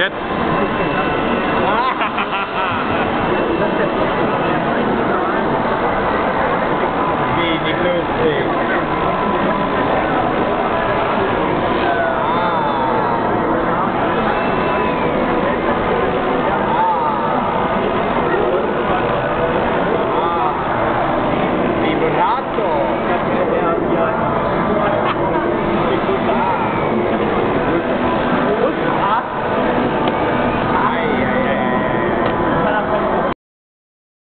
That's it?